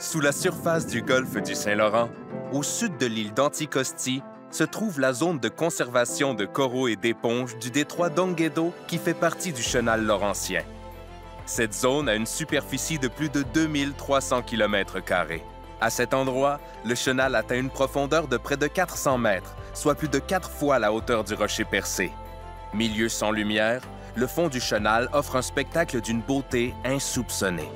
Sous la surface du golfe du Saint-Laurent, au sud de l'île d'Anticosti, se trouve la zone de conservation de coraux et d'éponges du détroit d'Onguedo qui fait partie du chenal laurentien. Cette zone a une superficie de plus de 2300 km. À cet endroit, le chenal atteint une profondeur de près de 400 mètres, soit plus de quatre fois la hauteur du rocher percé. Milieu sans lumière, le fond du chenal offre un spectacle d'une beauté insoupçonnée.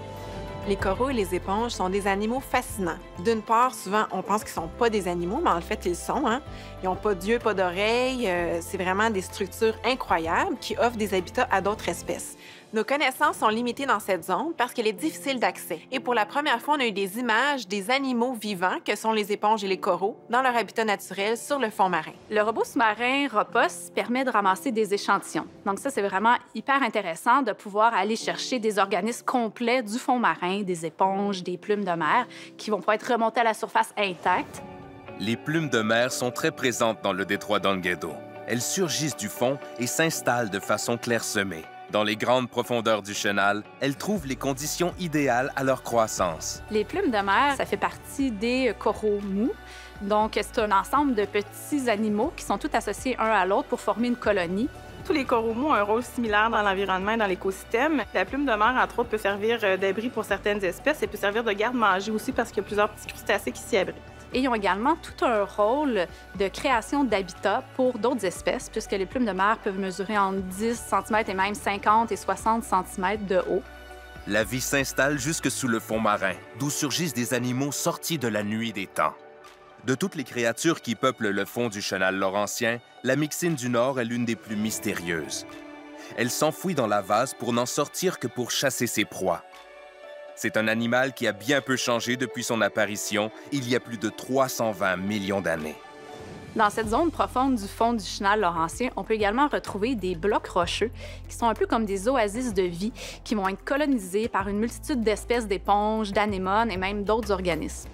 Les coraux et les éponges sont des animaux fascinants. D'une part, souvent, on pense qu'ils sont pas des animaux, mais en fait, ils sont. Hein? Ils n'ont pas d'yeux, pas d'oreilles. Euh, c'est vraiment des structures incroyables qui offrent des habitats à d'autres espèces. Nos connaissances sont limitées dans cette zone parce qu'elle est difficile d'accès. Et pour la première fois, on a eu des images des animaux vivants, que sont les éponges et les coraux, dans leur habitat naturel sur le fond marin. Le robot sous-marin ROPOS permet de ramasser des échantillons. Donc ça, c'est vraiment hyper intéressant de pouvoir aller chercher des organismes complets du fond marin, des éponges, des plumes de mer, qui vont pouvoir être remontées à la surface intactes. Les plumes de mer sont très présentes dans le détroit d'Onguedo. Elles surgissent du fond et s'installent de façon clairsemée. Dans les grandes profondeurs du chenal, elles trouvent les conditions idéales à leur croissance. Les plumes de mer, ça fait partie des coraux mous. Donc, c'est un ensemble de petits animaux qui sont tous associés un à l'autre pour former une colonie. Tous les coraux ont un rôle similaire dans l'environnement et dans l'écosystème. La plume de mer, entre autres, peut servir euh, d'abri pour certaines espèces et peut servir de garde-manger aussi parce qu'il y a plusieurs petits crustacés qui s'y abritent et ils ont également tout un rôle de création d'habitat pour d'autres espèces, puisque les plumes de mer peuvent mesurer entre 10 cm et même 50 et 60 cm de haut. La vie s'installe jusque sous le fond marin, d'où surgissent des animaux sortis de la nuit des temps. De toutes les créatures qui peuplent le fond du chenal laurentien, la mixine du Nord est l'une des plus mystérieuses. Elle s'enfouit dans la vase pour n'en sortir que pour chasser ses proies. C'est un animal qui a bien peu changé depuis son apparition il y a plus de 320 millions d'années. Dans cette zone profonde du fond du chenal laurentien, on peut également retrouver des blocs rocheux qui sont un peu comme des oasis de vie qui vont être colonisés par une multitude d'espèces d'éponges, d'anémones et même d'autres organismes.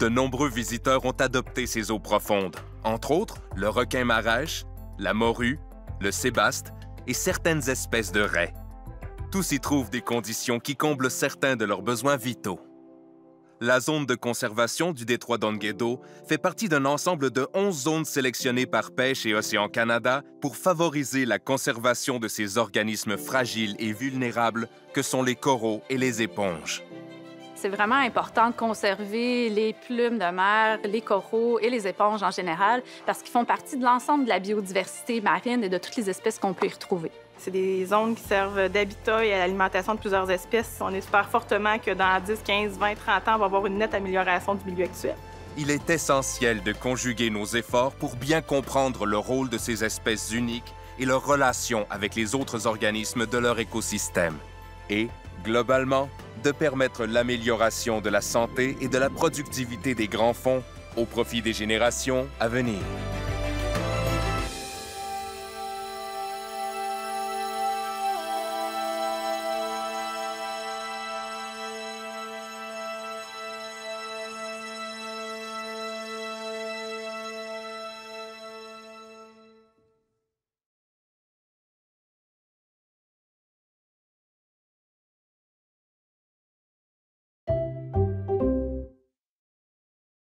De nombreux visiteurs ont adopté ces eaux profondes, entre autres le requin marèche, la morue, le sébaste et certaines espèces de raies. Tous y trouvent des conditions qui comblent certains de leurs besoins vitaux. La zone de conservation du détroit d'Onguedo fait partie d'un ensemble de 11 zones sélectionnées par Pêche et Océan Canada pour favoriser la conservation de ces organismes fragiles et vulnérables que sont les coraux et les éponges. C'est vraiment important de conserver les plumes de mer, les coraux et les éponges en général parce qu'ils font partie de l'ensemble de la biodiversité marine et de toutes les espèces qu'on peut y retrouver. C'est des zones qui servent d'habitat et à l'alimentation de plusieurs espèces. On espère fortement que dans 10, 15, 20, 30 ans, on va avoir une nette amélioration du milieu actuel. Il est essentiel de conjuguer nos efforts pour bien comprendre le rôle de ces espèces uniques et leur relation avec les autres organismes de leur écosystème. Et, globalement, de permettre l'amélioration de la santé et de la productivité des grands fonds au profit des générations à venir.